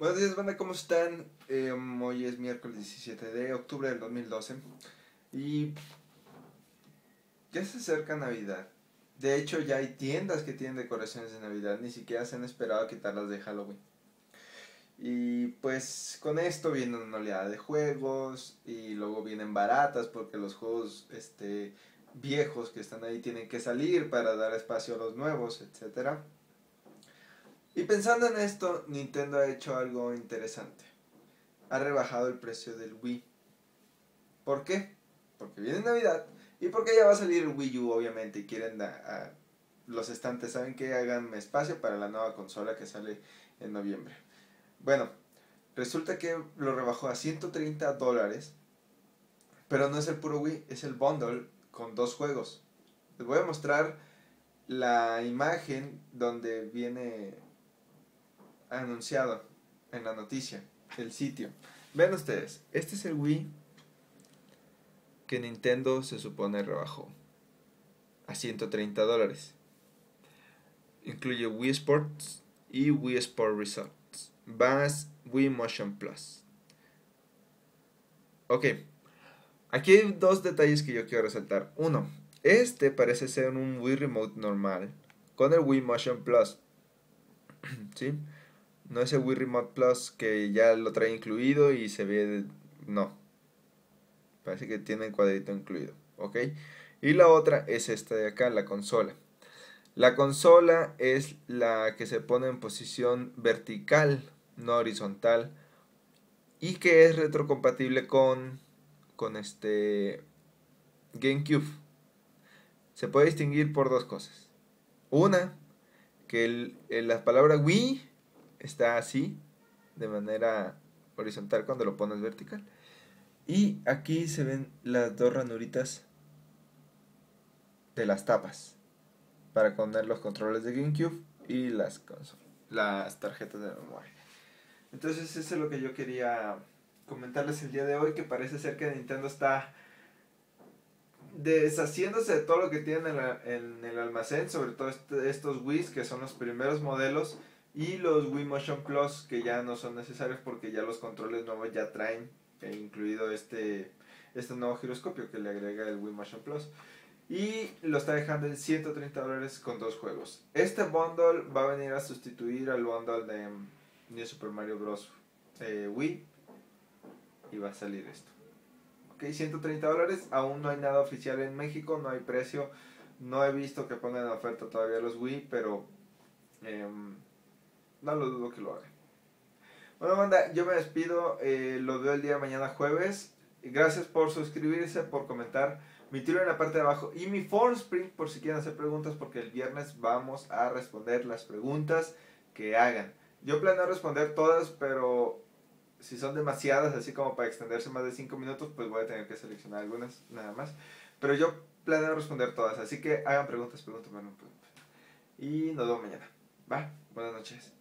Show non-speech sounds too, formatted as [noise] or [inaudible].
Buenos días, banda, ¿cómo están? Eh, hoy es miércoles 17 de octubre del 2012 y ya se acerca Navidad. De hecho, ya hay tiendas que tienen decoraciones de Navidad, ni siquiera se han esperado a quitarlas de Halloween. Y pues con esto viene una oleada de juegos y luego vienen baratas porque los juegos este, viejos que están ahí tienen que salir para dar espacio a los nuevos, etcétera. Y pensando en esto, Nintendo ha hecho algo interesante. Ha rebajado el precio del Wii. ¿Por qué? Porque viene Navidad y porque ya va a salir el Wii U, obviamente, y quieren a, los estantes, ¿saben que Hagan espacio para la nueva consola que sale en noviembre. Bueno, resulta que lo rebajó a 130 dólares, pero no es el puro Wii, es el bundle con dos juegos. Les voy a mostrar la imagen donde viene anunciado en la noticia, el sitio. Vean ustedes, este es el Wii que Nintendo se supone rebajó a 130 dólares. Incluye Wii Sports y Wii Sport Results, más Wii Motion Plus. Ok, aquí hay dos detalles que yo quiero resaltar. Uno, este parece ser un Wii Remote normal con el Wii Motion Plus. [clears throat] ¿Sí? No es el Wii Remote Plus que ya lo trae incluido y se ve... No. Parece que tiene el cuadrito incluido. ¿Ok? Y la otra es esta de acá, la consola. La consola es la que se pone en posición vertical, no horizontal. Y que es retrocompatible con, con este GameCube. Se puede distinguir por dos cosas. Una, que el, la palabra Wii está así, de manera horizontal cuando lo pones vertical. Y aquí se ven las dos ranuritas de las tapas para poner los controles de GameCube y las, las tarjetas de memoria. Entonces eso es lo que yo quería comentarles el día de hoy, que parece ser que Nintendo está deshaciéndose de todo lo que tiene en, el almacén, sobre todo este, estos Wii que son los primeros modelos y los Wii Motion Plus que ya no son necesarios porque ya los controles nuevos ya traen eh, incluido este, este nuevo giroscopio que le agrega el Wii Motion Plus. Y lo está dejando en 130 dólares con dos juegos. Este bundle va a venir a sustituir al bundle de New Super Mario Bros. Eh, Wii. Y va a salir esto. Ok, 130 dólares. Aún no hay nada oficial en México, no hay precio. No he visto que pongan oferta todavía los Wii, pero... Em, no lo dudo que lo hagan. Bueno, banda, yo me despido. Eh, lo veo el día de mañana jueves. Gracias por suscribirse, por comentar. Mi tiro en la parte de abajo. Y mi form spring por si quieren hacer preguntas, porque el viernes vamos a responder las preguntas que hagan. Yo planeo responder todas, pero si son demasiadas, así como para extenderse más de 5 minutos, pues voy a tener que seleccionar algunas nada más. Pero yo planeo responder todas, así que hagan preguntas, preguntas, preguntas. Y nos vemos mañana. Va, buenas noches.